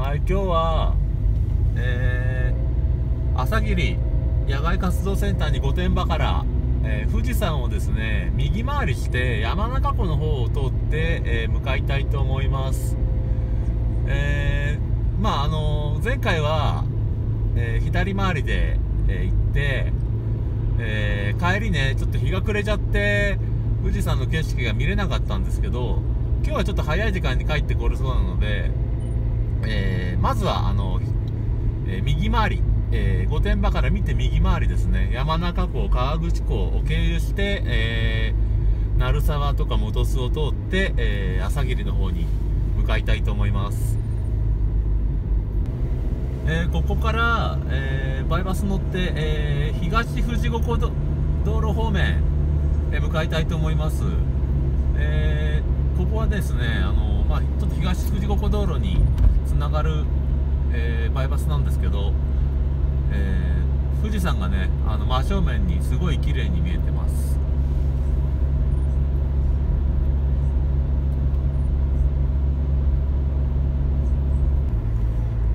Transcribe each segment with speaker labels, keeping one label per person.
Speaker 1: はい今日はえー、朝霧野外活動センターに御殿場から、えー富士山をですね右回りして山中湖の方を通って、えー向かいたいと思います。えーまああの前回は、え左回りで、え行って、え帰りねちょっと日が暮れちゃって富士山の景色が見れなかったんですけど今日はちょっと早い時間に帰ってこれそうなので、えーまずはあの、えー右回り、えー御殿場から見て右回りですね。山中湖川口湖を経由して、えー鳴沢とか本栖を通って、えー朝霧の方に向かいたいと思います、えーここから、えーバイパス乗って、えー東富士五湖道路方面へ向かいたいと思います、えーここはですねあの、まあ、ちょっと東富士五湖道路につながる、えーバイパスなんですけど、えー富士山がねあの真正面にすごい綺麗に見えてます。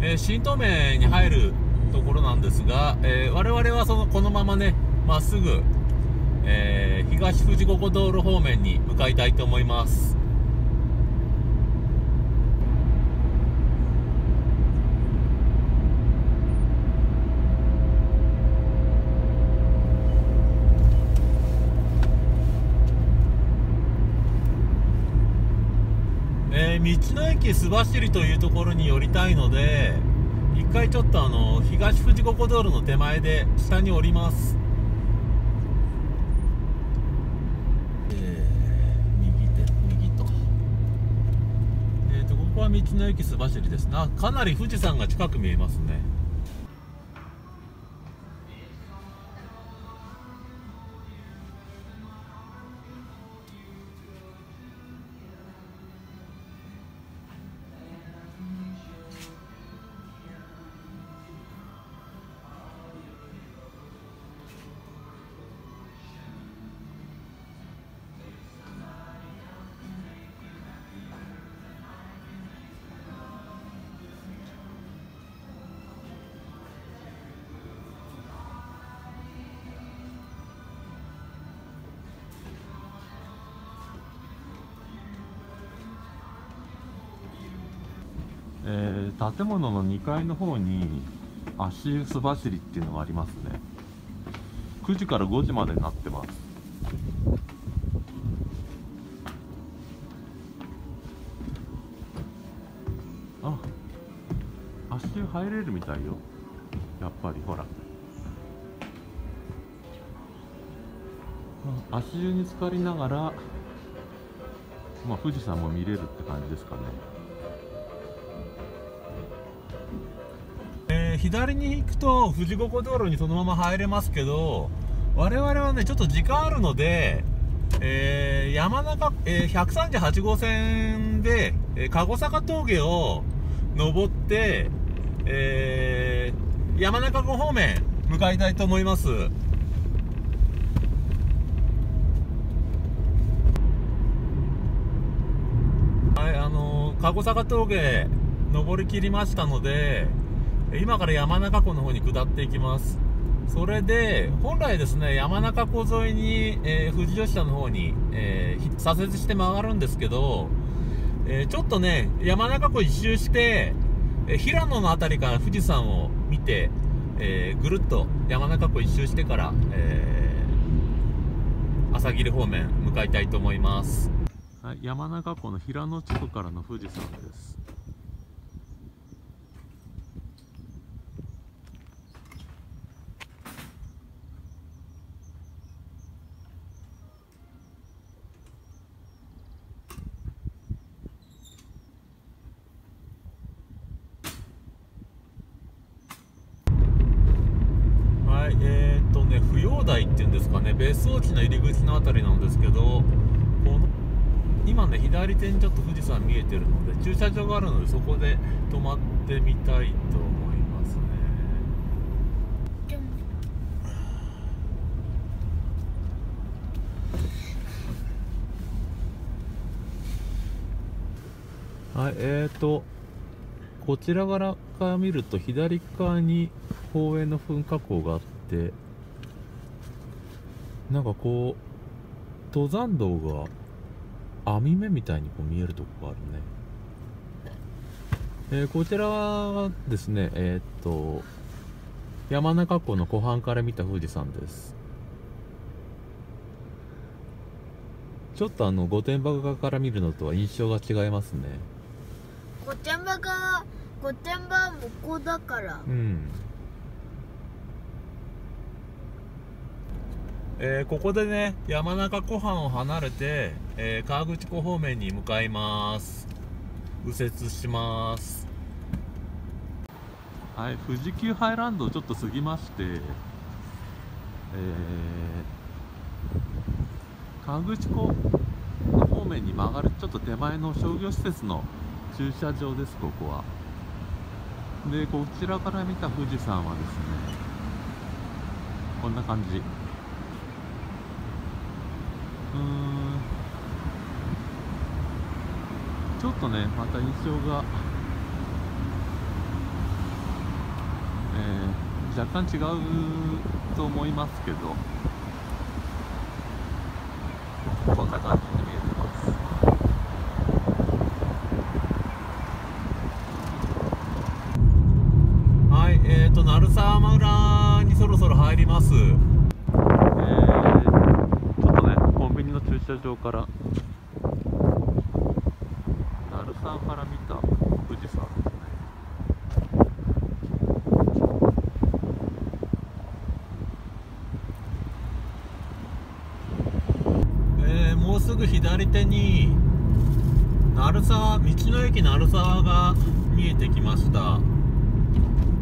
Speaker 1: えー新東名に入るところなんですが、えー我々はそのこのままねまっすぐ、えー東富士五湖道路方面に向かいたいと思いますえー道の駅須走というところに寄りたいので一回ちょっとあの東富士五湖道路の手前で下に降ります。えー右手右と。えーとここは道の駅須走です。なかなり富士山が近く見えますね。建物の2階の方に足湯須走りっていうのがありますね。9時から5時までなってます。あ足湯入れるみたいよ。やっぱりほら。足湯に浸かりながらまあ富士山も見れるって感じですかね。左に行くと富士五湖道路にそのまま入れますけど我々はねちょっと時間あるので、えー山中、えー138号線で、えー籠坂峠を登って、えー山中湖方面向かいたいと思います。はいあのー籠坂峠登りきりましたので今から山中湖の方に下っていきます。それで本来ですね山中湖沿いに、えー富士吉田の方に、えー左折して曲がるんですけど、えーちょっとね山中湖一周して、えー平野の辺りから富士山を見て、えーぐるっと山中湖一周してから、えー朝霧方面向かいたいと思います、はい、山中湖の平野地区からの富士山ですはい、えー、っとね、扶養台っていうんですかね、別荘地の入り口のあたりなんですけど、この今ね、左手にちょっと富士山見えてるので、駐車場があるので、そこで止まってみたいと思いますね。はい、えーと、こちら側から見ると左側に公園の噴火口があってなんかこう登山道が網目みたいにこう見えるとこがあるね、えーこちらはですねえーっと山中湖の湖畔から見た富士山です。ちょっとあの御殿場側から見るのとは印象が違いますね。
Speaker 2: 御殿場が御殿場は向こうだから。
Speaker 1: うんえーここでね山中湖畔を離れて、えー川口湖方面に向かいます。右折します。はい富士急ハイランドをちょっと過ぎましてえー川口湖の方面に曲がるちょっと手前の商業施設の駐車場ですここは。でこちらから見た富士山はですねこんな感じ。うんちょっとねまた印象が、えー若干違うと思いますけどこんな感じに見えてますはい、えーと、鳴沢村にそろそろ入ります。えー、ちょっとね、コンビニの駐車場から、鳴沢から見た富士山ですね。えー、もうすぐ左手に、鳴沢、道の駅鳴沢が見えてきました。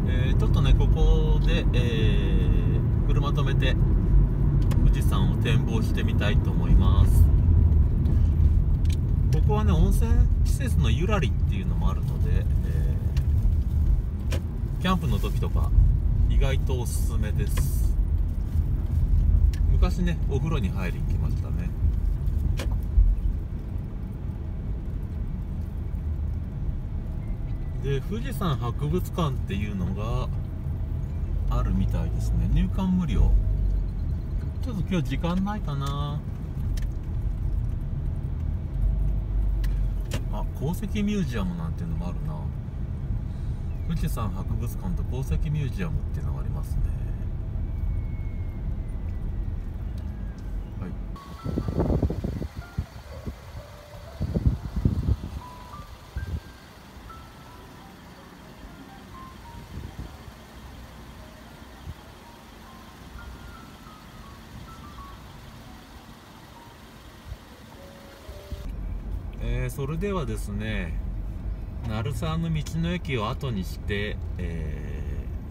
Speaker 1: えーちょっとねここで、えー車止めて富士山を展望してみたいと思いますここはね温泉施設のゆらりっていうのもあるので、えーキャンプの時とか意外とおすすめです。昔ねお風呂に入りに来ましたね。で富士山博物館っていうのがあるみたいですね。入館無料。ちょっと今日時間ないかな。鉱石ミュージアムなんていうのもあるな。富士山博物館と鉱石ミュージアムっていうのがえーそれではですね鳴沢の道の駅を後にして、えー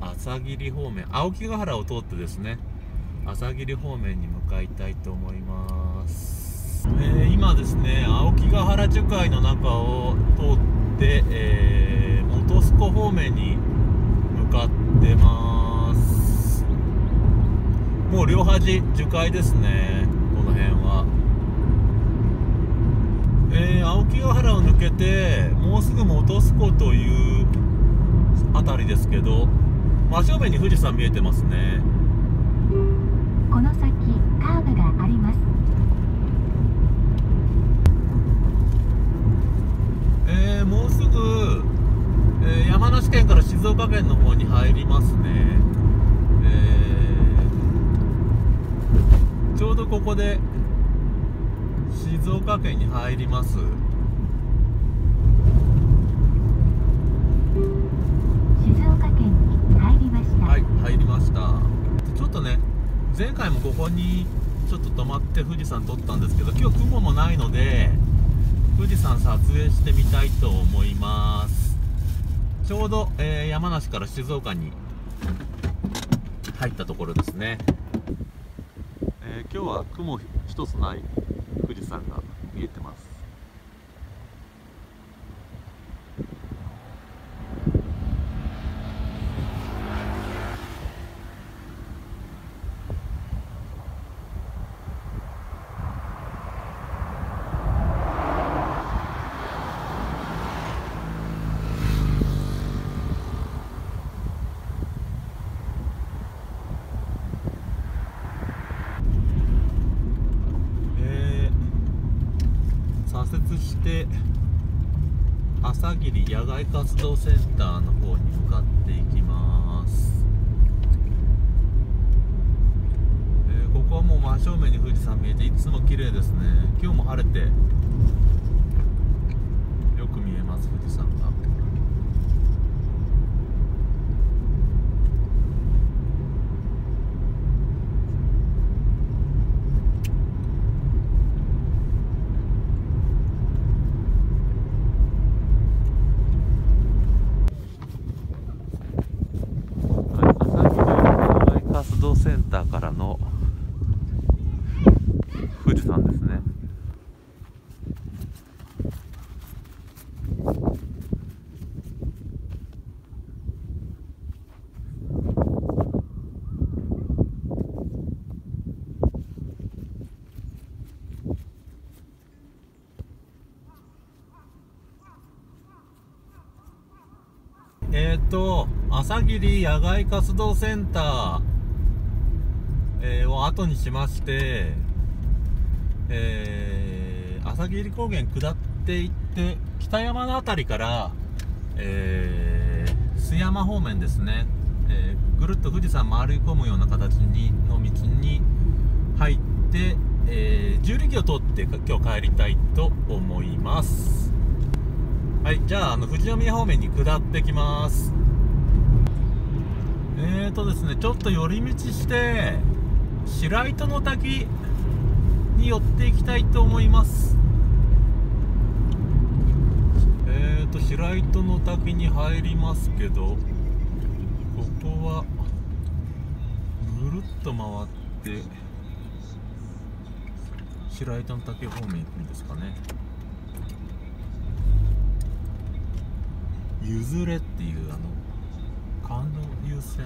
Speaker 1: 朝霧方面青木ヶ原を通ってですね朝霧方面に向かいたいと思います、えー今ですね青木ヶ原樹海の中を通って、えー本栖湖方面に向かってます。もう両端樹海ですねこの辺は。えー青木ヶ原を抜けてもうすぐ本栖湖という辺りですけど真正面に富士山見えてますね。
Speaker 3: この先カーブがあります。
Speaker 1: えーもうすぐ、えー山梨県から静岡県の方に入りますね、えーちょうどここで静岡県に入ります。
Speaker 3: 静岡県に入りました、
Speaker 1: はい入りました。ちょっとね前回もここにちょっと泊まって富士山撮ったんですけど今日雲もないので富士山撮影してみたいと思います。ちょうど、えー山梨から静岡に入ったところですね、えー今日は雲一つない富士山が見えてます。朝霧野外活動センターの方に向かっていきます、えーここはもう真正面に富士山見えていつも綺麗ですね。今日も晴れてよく見えます富士山がはい、朝霧野外活動センターからの富士山ですねえっ、と朝霧野外活動センター、えーを後にしまして、えー朝霧高原下っていって北山の辺りから、えー須山方面ですね、えーぐるっと富士山回り込むような形にの道に入って、えー、十里を通って今日帰りたいと思います。はいじゃああの富士宮方面に下ってきます。えーとですねちょっと寄り道して白糸の滝に寄っていきたいと思います。えーと白糸の滝に入りますけどここはぐるっと回って白糸の滝方面行くんですかね。譲れっていうあの関東優先。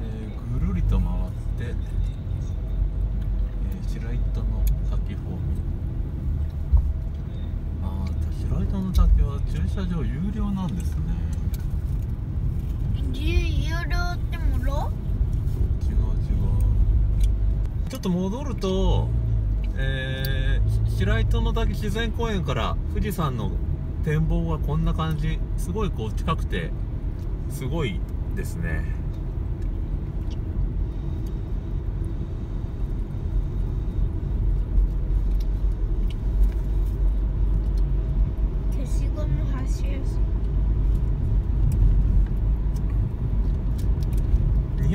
Speaker 1: えーぐるりと回って、えー白糸の滝方面。ああ白糸の滝は駐車場有料なんですね。
Speaker 2: 有料ってもろ？
Speaker 1: うちょっと戻ると、えー白糸の滝自然公園から富士山の展望はこんな感じ。すごいこう近くてすごいですね。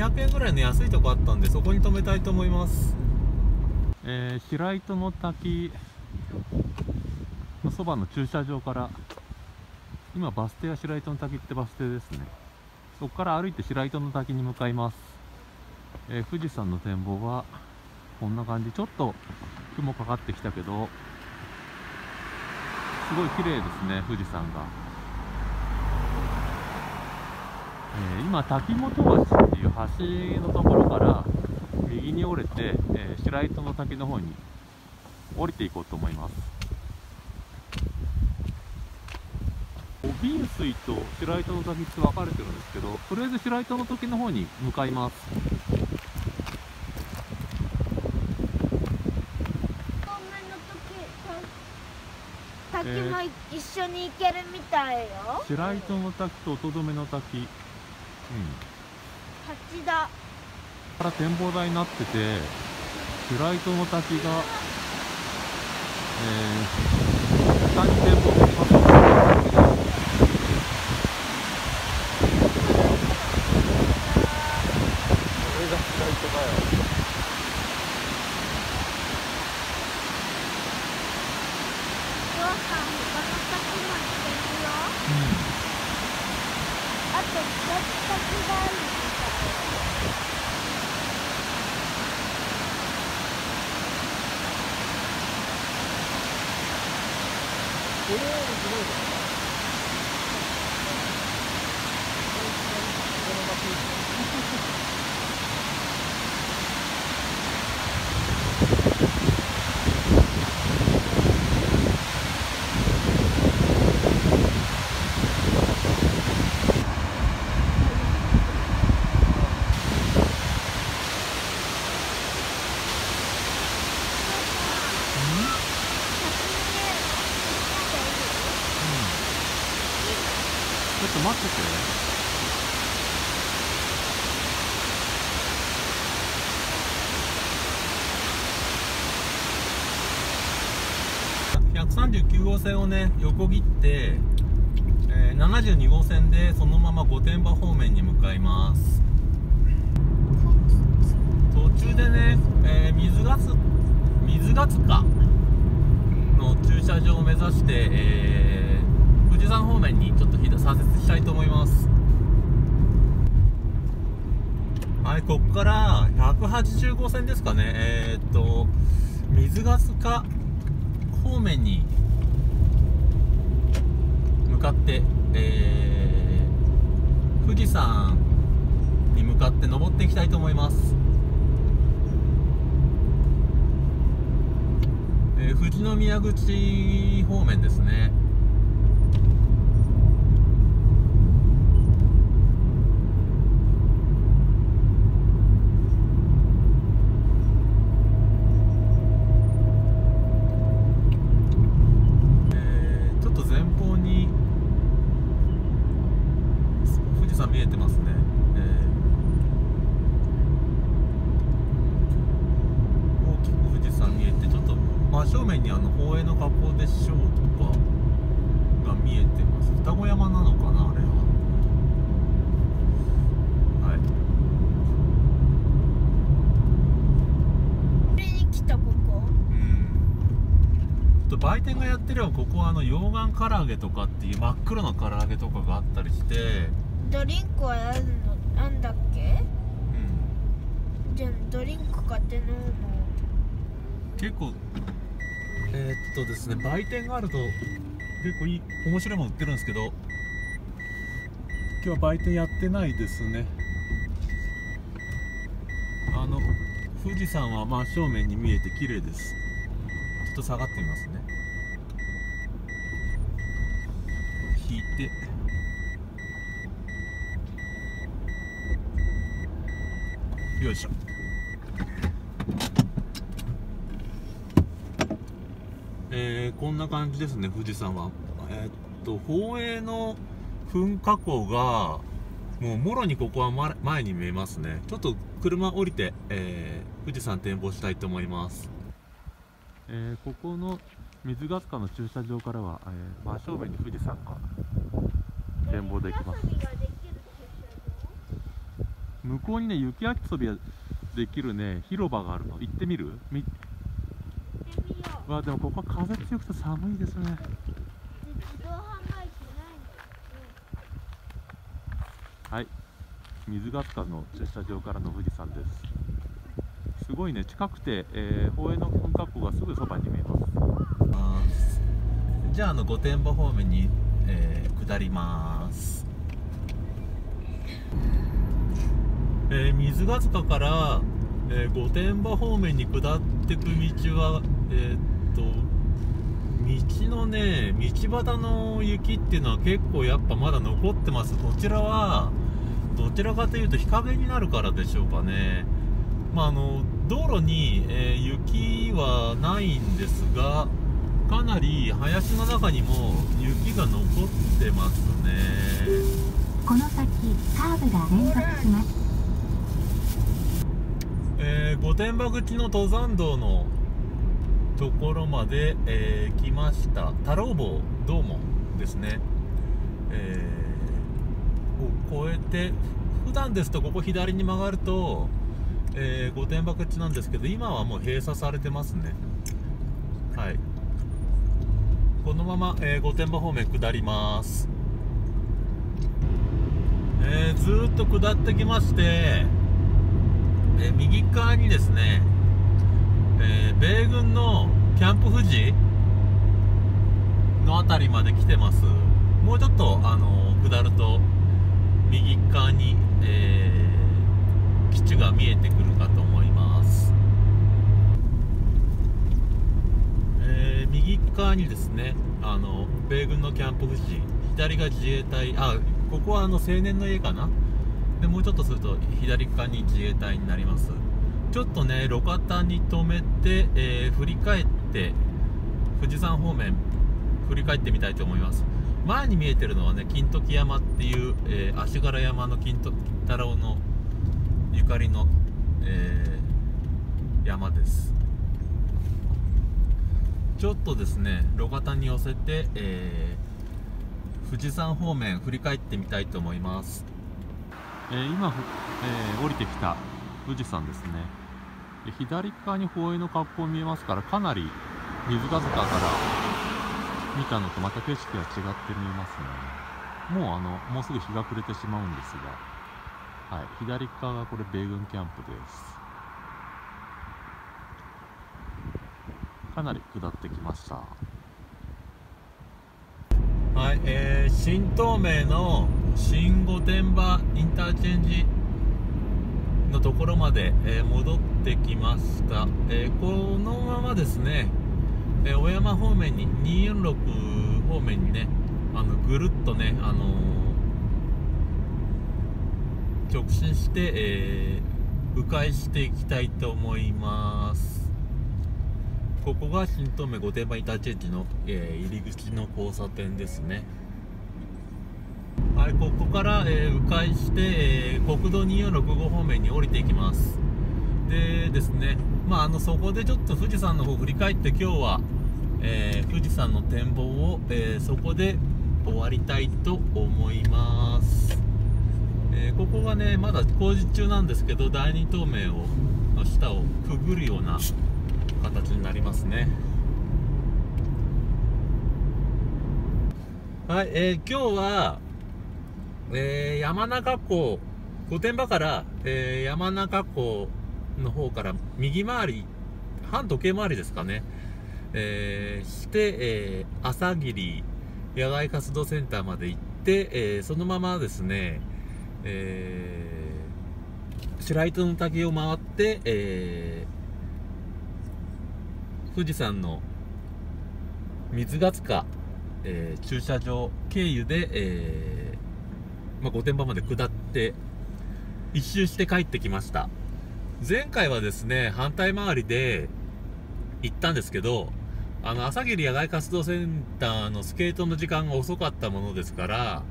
Speaker 1: 200円ぐらいの安いとこあったんでそこに止めたいと思います。えー白糸の滝のそばの駐車場から今バス停は白糸の滝ってバス停ですね。そこから歩いて白糸の滝に向かいます、えー富士山の展望はこんな感じ。ちょっと雲かかってきたけどすごい綺麗ですね富士山が。えー今滝本橋って橋のところから右に折れて、えー白糸の滝の方に降りていこうと思います。帯水と白糸の滝って分かれてるんですけどとりあえず白糸の滝の方に向かいます。
Speaker 2: 滝も一緒に行けるみたいよ。
Speaker 1: 白糸の滝と音止めの滝。うん
Speaker 2: 蜂だ。
Speaker 1: から展望台になってて白糸の滝が、えー、下に展望できますこれが白糸だよ
Speaker 2: お父さんあと2つ滝があるこれすごいですね。
Speaker 1: ょっと待ってて。139号線をね横切って、えー72号線でそのまま御殿場方面に向かいます。途中でね、えー水ヶ津水ヶ塚の駐車場を目指して、えー富士山方面にちょっとひだ左折したいと思います。はいここから180号線ですかね。えーっと水ヶ塚方面に向かって、えー富士山に向かって登っていきたいと思います、えー富士宮口方面ですねえーちょっと前方に富士山見えてますね、えー大きく富士山見えてちょっと真正面にあの河口でしょうとかが見えてます。双子山なのかなあれは。はい。
Speaker 2: これに来たここ？
Speaker 1: うん。ちょっと売店がやってればここはあの溶岩唐揚げとかっていう真っ黒な唐揚げとかがあったりして。
Speaker 2: ドリンクはあるのなんだっけ？
Speaker 1: うん。
Speaker 2: じゃあドリンク買って飲むの。
Speaker 1: 結構えーっとですね売店があると結構いい面白いもの売ってるんですけど今日は売店やってないですね。あの富士山は真正面に見えて綺麗です。ちょっと下がってみますね。引いて。よいしょ。えーこんな感じですね富士山は。えーっと宝永の噴火口がもうもろにここは前に見えますね。ちょっと車降りて、えー富士山展望したいと思います、えここの水ヶ塚の駐車場からは、え真正面に富士山が展望できます。向こうにね雪焼きそびができるね広場があるの。行ってみる？わあでもここは風強くて寒いですね。はい。水ヶ塚の駐車場からの富士山です。すごいね。近くて、えー、宝永の噴火口がすぐそばに見えます。じゃああの御殿場方面に、えー下ります。えー水ヶ塚から、えー御殿場方面に下ってく道はえーっと道のね道端の雪っていうのは結構やっぱまだ残ってます。こちらはどちらかというと日陰になるからでしょうかね。まああの道路に、えー雪はないんですがかなり林の中にも雪が残ってますね。
Speaker 3: この先カーブが連続します。
Speaker 1: えー御殿場口の登山道のところまで、えー来ました。太郎坊道門ですね、えーを越えて普段ですとここ左に曲がると、えー御殿場口なんですけど今はもう閉鎖されてますね。はい。このまま、えー御殿場方面下ります。えーずーっと下ってきましてえー右側にですね、えー米軍のキャンプ富士の辺りまで来てます。もうちょっと、あの下ると右側に、えー基地が見えてくるかと思います、えー右側にですねあの米軍のキャンプ富士。左が自衛隊。あここはあの青年の家かな？でもうちょっとすると左側に自衛隊になります。ちょっとね路肩に止めて、えー振り返って富士山方面振り返ってみたいと思います。前に見えてるのはね金時山っていう、えー足柄山の金時太郎のゆかりの、えー山です。ちょっとですね路肩に寄せて、えー富士山方面振り返ってみたいと思います、えー今、えー降りてきた富士山ですね。左側に宝永の格好見えますからかなり水ヶ塚から見たのとまた景色が違って見えますね。もうあのもうすぐ日が暮れてしまうんですが。はい。左側がこれ米軍キャンプです。かなり下ってきました。はい、えー、新東名の新御殿場インターチェンジのところまで、えー戻ってきました、えーこのままですね、えー小山方面に246方面にねあのぐるっとね、あのー直進して、えー迂回していきたいと思います。ここが新東名御殿場インターチェンジの、えー入り口の交差点ですね。はい、ここから、えー迂回して、えー国道2465方面に降りていきます。でですね、まあ、あのそこでちょっと富士山の方振り返って今日は、えー富士山の展望を、えーそこで終わりたいと思います、えーここがねまだ工事中なんですけど第二東名をの下をくぐるような形になりますね。はい、えー今日は、えー山中湖御殿場から、えー山中湖の方から右回り反時計回りですかね、えーして、えー朝霧野外活動センターまで行って、えーそのままですね、えー白糸の滝を回って、えー富士山の水ヶ塚、えー駐車場経由で、えーまあ、御殿場まで下って一周して帰ってきました。前回はですね反対回りで行ったんですけどあの朝霧野外活動センターのスケートの時間が遅かったものですから、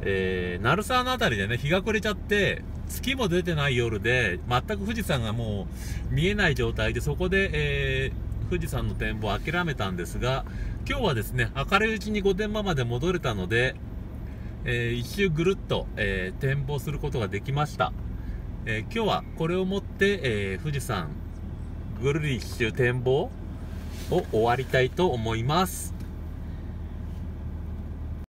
Speaker 1: えー、鳴沢の辺りでね日が暮れちゃって月も出てない夜で全く富士山がもう見えない状態でそこで、えー富士山の展望を諦めたんですが今日はですね明るいうちに御殿場まで戻れたので、えー一周ぐるっと、えー展望することができました、えー今日はこれをもって、えー富士山ぐるり一周展望を終わりたいと思います。